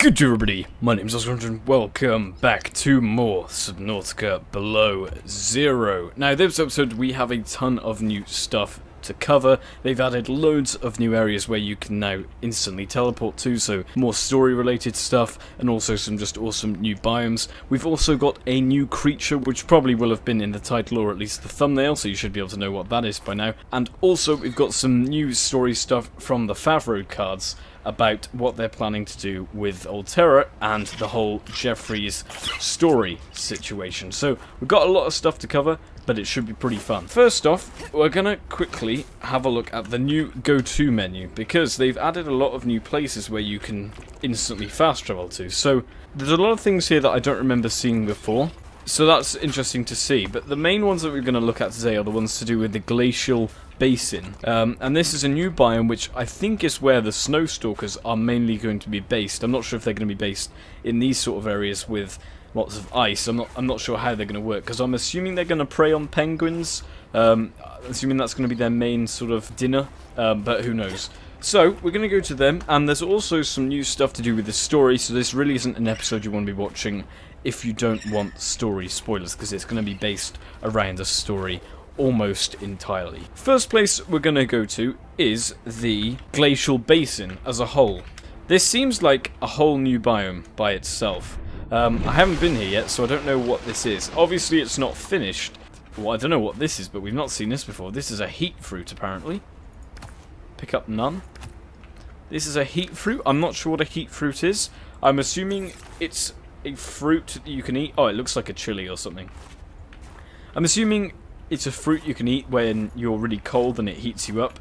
Good day everybody, my name is Oscar and welcome back to more Subnautica Below Zero. Now this episode we have a ton of new stuff to cover. They've added loads of new areas where you can now instantly teleport to, so more story related stuff and also some just awesome new biomes. We've also got a new creature which probably will have been in the title or at least the thumbnail, so you should be able to know what that is by now. And also we've got some new story stuff from the Favro cards about what they're planning to do with Alterra and the whole Jeffrey's story situation. So we've got a lot of stuff to cover, but it should be pretty fun. First off, we're going to quickly have a look at the new go-to menu, because they've added a lot of new places where you can instantly fast travel to. So there's a lot of things here that I don't remember seeing before. So that's interesting to see, but the main ones that we're going to look at today are the ones to do with the glacial basin. Um, and this is a new biome which I think is where the Snowstalkers are mainly going to be based. I'm not sure if they're going to be based in these sort of areas with lots of ice. I'm not, I'm not sure how they're going to work because I'm assuming they're going to prey on penguins. Um, assuming that's going to be their main sort of dinner, um, but who knows. So, we're going to go to them, and there's also some new stuff to do with the story, so this really isn't an episode you want to be watching if you don't want story spoilers, because it's going to be based around a story almost entirely. First place we're going to go to is the Glacial Basin as a whole. This seems like a whole new biome by itself. Um, I haven't been here yet, so I don't know what this is. Obviously, it's not finished. Well, I don't know what this is, but we've not seen this before. This is a heat fruit, apparently. Pick up none. This is a heat fruit. I'm not sure what a heat fruit is. I'm assuming it's a fruit that you can eat. Oh, it looks like a chili or something. I'm assuming it's a fruit you can eat when you're really cold and it heats you up.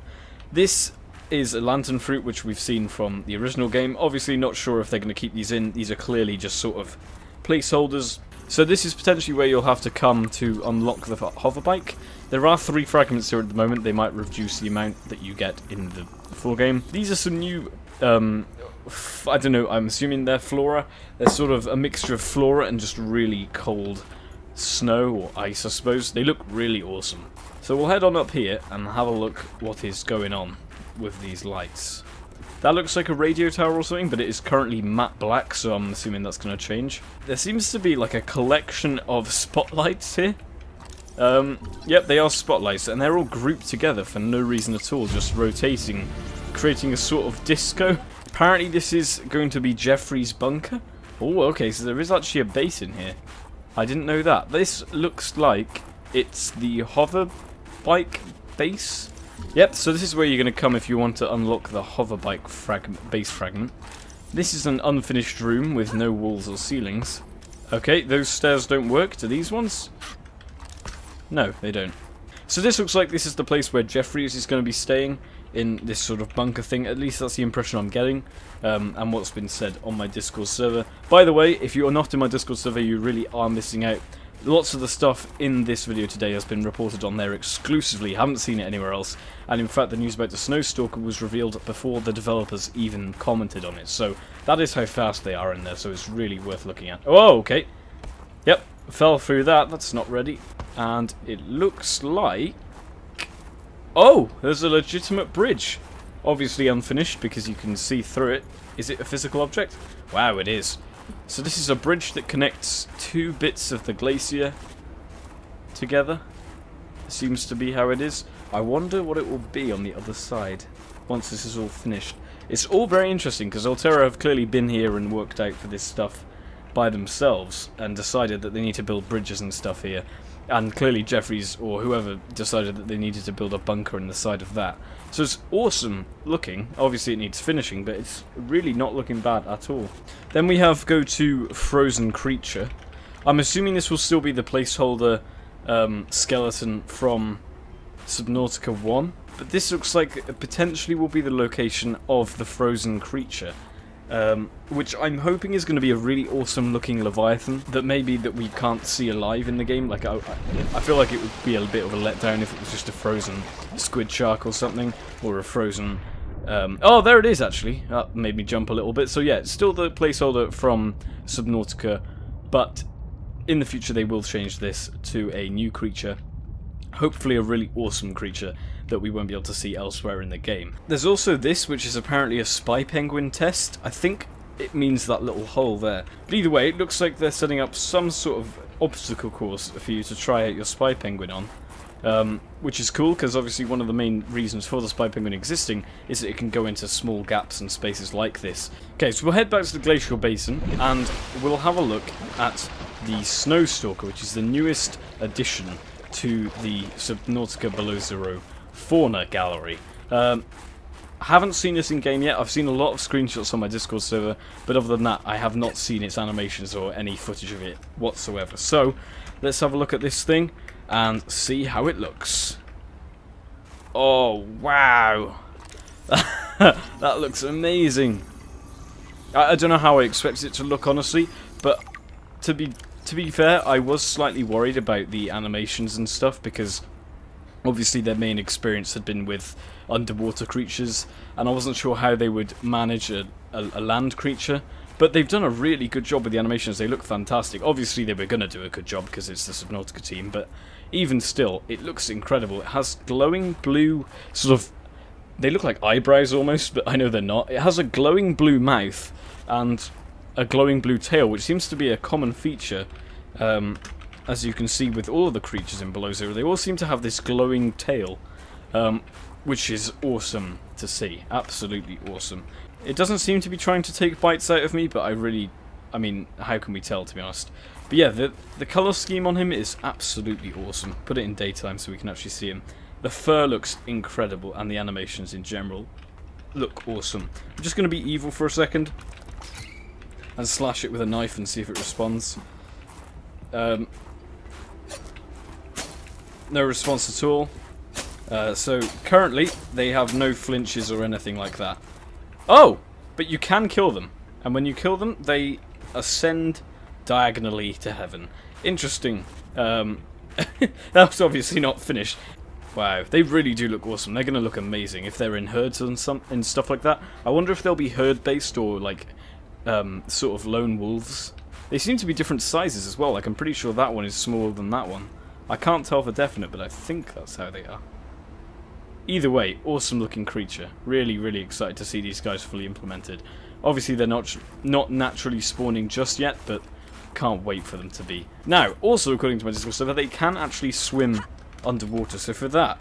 This is a lantern fruit, which we've seen from the original game. Obviously, not sure if they're going to keep these in. These are clearly just sort of placeholders. So this is potentially where you'll have to come to unlock the hoverbike. There are three fragments here at the moment. They might reduce the amount that you get in the full game. These are some new um, I don't know, I'm assuming they're flora. They're sort of a mixture of flora and just really cold snow or ice, I suppose. They look really awesome. So we'll head on up here and have a look what is going on with these lights. That looks like a radio tower or something, but it is currently matte black, so I'm assuming that's going to change. There seems to be like a collection of spotlights here. Um, yep, they are spotlights, and they're all grouped together for no reason at all, just rotating, creating a sort of disco. Apparently this is going to be Jeffrey's bunker. Oh, okay, so there is actually a base in here. I didn't know that. This looks like it's the hover bike base. Yep, so this is where you're going to come if you want to unlock the hover bike fragment, base fragment. This is an unfinished room with no walls or ceilings. Okay, those stairs don't work. Do these ones? No, they don't. So this looks like this is the place where Jeffries is going to be staying in this sort of bunker thing. At least that's the impression I'm getting, um, and what's been said on my Discord server. By the way, if you are not in my Discord server, you really are missing out. Lots of the stuff in this video today has been reported on there exclusively, haven't seen it anywhere else, and in fact the news about the Snowstalker was revealed before the developers even commented on it, so that is how fast they are in there, so it's really worth looking at. Oh, okay. Yep, fell through that, that's not ready, and it looks like Oh, there's a legitimate bridge. Obviously unfinished because you can see through it. Is it a physical object? Wow, it is. So this is a bridge that connects two bits of the glacier together. Seems to be how it is. I wonder what it will be on the other side once this is all finished. It's all very interesting because Alterra have clearly been here and worked out for this stuff by themselves and decided that they need to build bridges and stuff here. And clearly Jeffries or whoever decided that they needed to build a bunker in the side of that. So it's awesome looking. Obviously it needs finishing, but it's really not looking bad at all. Then we have go to Frozen Creature. I'm assuming this will still be the placeholder um, skeleton from Subnautica 1. But this looks like it potentially will be the location of the frozen creature. Um, which I'm hoping is going to be a really awesome looking Leviathan that maybe that we can't see alive in the game. Like I, I feel like it would be a bit of a letdown if it was just a frozen squid shark or something, or a frozen. Um, oh, there it is actually. That made me jump a little bit. So yeah, it's still the placeholder from Subnautica, but in the future they will change this to a new creature. Hopefully a really awesome creature that we won't be able to see elsewhere in the game. There's also this, which is apparently a spy penguin test. I think it means that little hole there. But either way, it looks like they're setting up some sort of obstacle course for you to try out your spy penguin on. Um, which is cool because obviously one of the main reasons for the spy penguin existing is that it can go into small gaps and spaces like this. Okay, so we'll head back to the glacial basin and we'll have a look at the Snow Stalker, which is the newest addition to the Subnautica Below Zero fauna gallery. Um, I haven't seen this in game yet. I've seen a lot of screenshots on my Discord server, but other than that, I have not seen its animations or any footage of it whatsoever. So, let's have a look at this thing and see how it looks. Oh, wow. that looks amazing. I, I, don't know how I expected it to look, honestly, but to be to be fair, I was slightly worried about the animations and stuff because obviously their main experience had been with underwater creatures, and I wasn't sure how they would manage a, a, a land creature. But they've done a really good job with the animations. They look fantastic. Obviously, they were going to do a good job because it's the Subnautica team, but even still, it looks incredible. It has glowing blue, sort of... They look like eyebrows almost, but I know they're not. It has a glowing blue mouth and a glowing blue tail, which seems to be a common feature, um, as you can see with all of the creatures in Below Zero. They all seem to have this glowing tail, um, which is awesome to see. Absolutely awesome. It doesn't seem to be trying to take bites out of me, but I really... I mean, how can we tell, to be honest? But yeah, the, the colour scheme on him is absolutely awesome. Put it in daytime so we can actually see him. The fur looks incredible, and the animations in general look awesome. I'm just going to be evil for a second, and slash it with a knife and see if it responds. Um, no response at all. Uh, so currently they have no flinches or anything like that. Oh! But you can kill them. And when you kill them, they ascend diagonally to heaven. Interesting. Um, was obviously not finished. Wow, they really do look awesome. They're going to look amazing if they're in herds and some and stuff like that. I wonder if they'll be herd-based or like um, sort of lone wolves. They seem to be different sizes as well. Like I'm pretty sure that one is smaller than that one. I can't tell for definite, but I think that's how they are. Either way, awesome looking creature. Really, really excited to see these guys fully implemented. Obviously they're not not naturally spawning just yet, but can't wait for them to be. Now, also according to my Discord server, they can actually swim underwater. So for that,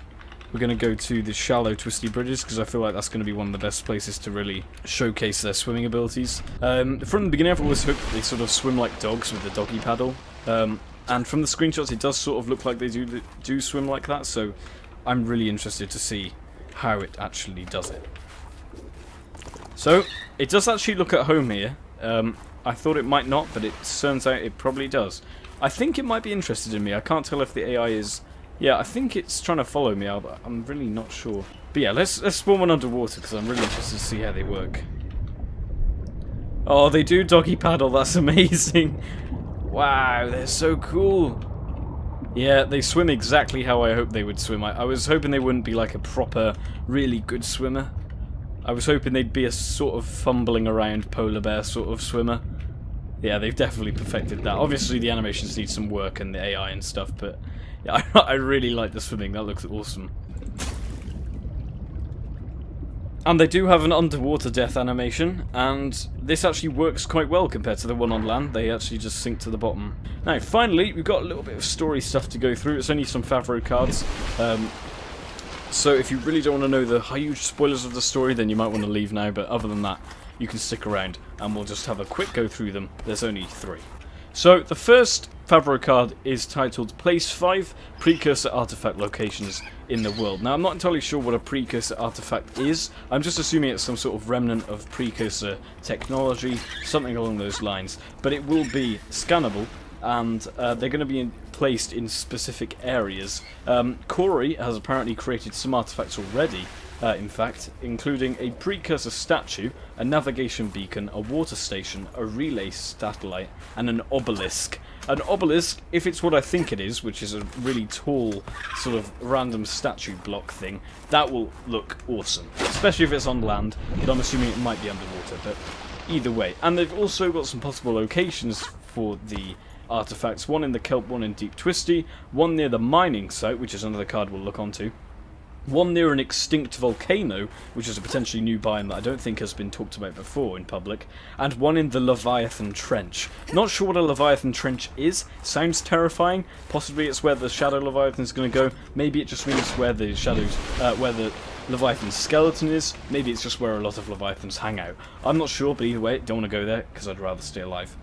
we're going to go to the shallow twisty bridges because I feel like that's going to be one of the best places to really showcase their swimming abilities. Um, from the beginning I've always hoped they sort of swim like dogs with the doggy paddle. Um, and from the screenshots it does sort of look like they do, do swim like that, so I'm really interested to see how it actually does it. So, it does actually look at home here. Um, I thought it might not, but it turns out it probably does. I think it might be interested in me. I can't tell if the AI is... Yeah, I think it's trying to follow me, but I'm really not sure. But yeah, let's, let's spawn one underwater, because I'm really interested to see how they work. Oh, they do doggy paddle. That's amazing. Wow, they're so cool. Yeah, they swim exactly how I hoped they would swim. I, I, was hoping they wouldn't be like a proper, really good swimmer. I was hoping they'd be a sort of fumbling around polar bear sort of swimmer. Yeah, they've definitely perfected that. Obviously, the animations need some work and the AI and stuff, but yeah, I, I really like the swimming. That looks awesome. And they do have an underwater death animation, and this actually works quite well compared to the one on land. They actually just sink to the bottom. Now, finally, we've got a little bit of story stuff to go through. It's only some Favro cards. Um, so if you really don't want to know the huge spoilers of the story, then you might want to leave now. But other than that, you can stick around, and we'll just have a quick go through them. There's only three. So the first Favro card is titled Place 5 Precursor Artifact Locations in the World. Now I'm not entirely sure what a precursor artifact is, I'm just assuming it's some sort of remnant of precursor technology, something along those lines. But it will be scannable and uh, they're going to be in, placed in specific areas. Um, Cory has apparently created some artifacts already uh, in fact, including a precursor statue, a navigation beacon, a water station, a relay satellite, and an obelisk. An obelisk, if it's what I think it is, which is a really tall, sort of random statue block thing, that will look awesome. Especially if it's on land, but I'm assuming it might be underwater, but either way. And they've also got some possible locations for the artifacts, one in the Kelp, one in Deep Twisty, one near the mining site, which is another card we'll look onto, one near an extinct volcano, which is a potentially new biome that I don't think has been talked about before in public, and one in the Leviathan Trench. Not sure what a Leviathan Trench is, sounds terrifying, possibly it's where the Shadow Leviathan is going to go, maybe it just means where the Shadows, uh, where the Leviathan skeleton is, maybe it's just where a lot of Leviathans hang out. I'm not sure, but either way, don't want to go there, because I'd rather stay alive.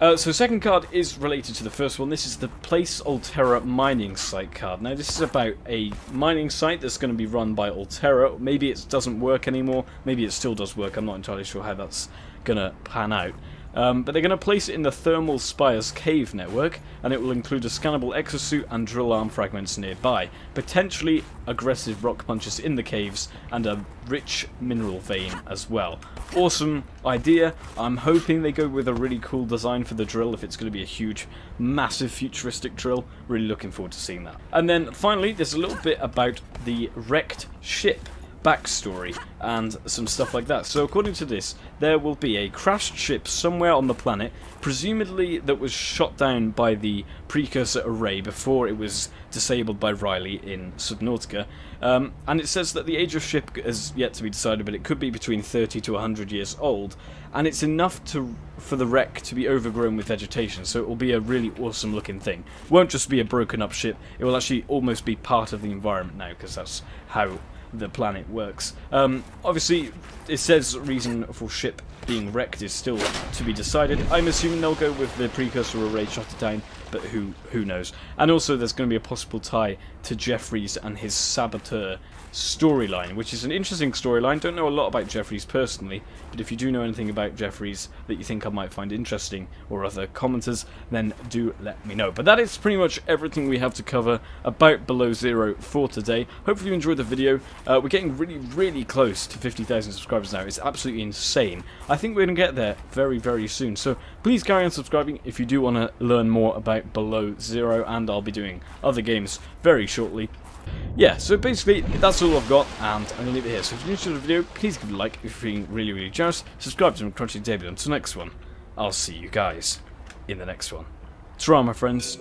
Uh, so second card is related to the first one. This is the Place Alterra mining site card. Now this is about a mining site that's going to be run by Alterra. Maybe it doesn't work anymore. Maybe it still does work. I'm not entirely sure how that's going to pan out. Um, but they're going to place it in the Thermal Spires cave network, and it will include a scannable exosuit and drill arm fragments nearby, potentially aggressive rock punchers in the caves, and a rich mineral vein as well. Awesome idea. I'm hoping they go with a really cool design for the drill if it's going to be a huge, massive futuristic drill. Really looking forward to seeing that. And then finally, there's a little bit about the wrecked ship backstory and some stuff like that. So according to this, there will be a crashed ship somewhere on the planet, presumably that was shot down by the precursor array before it was disabled by Riley in Subnautica. Um, and it says that the age of ship is yet to be decided, but it could be between 30 to 100 years old. And it's enough to for the wreck to be overgrown with vegetation, so it will be a really awesome looking thing. Won't just be a broken up ship, it will actually almost be part of the environment now, because that's how the planet works. Um, obviously, it says reason for ship being wrecked is still to be decided. I'm assuming they'll go with the precursor array shot it down, but who who knows. And also there's going to be a possible tie to Jeffries and his saboteur storyline, which is an interesting storyline. Don't know a lot about Jeffries personally, but if you do know anything about Jeffries that you think I might find interesting, or other commenters, then do let me know. But that is pretty much everything we have to cover about Below Zero for today. Hopefully you enjoyed the video. Uh, we're getting really, really close to 50,000 subscribers now. It's absolutely insane. I think we're going to get there very, very soon. So please carry on subscribing if you do want to learn more about Below Zero, and I'll be doing other games very shortly. Yeah, so basically, that's all I've got, and I'm going to leave it here. So if you enjoyed the video, please give it a like if you're feeling really, really generous. Subscribe to Crunchy David. Until next one, I'll see you guys in the next one. Ta my friends.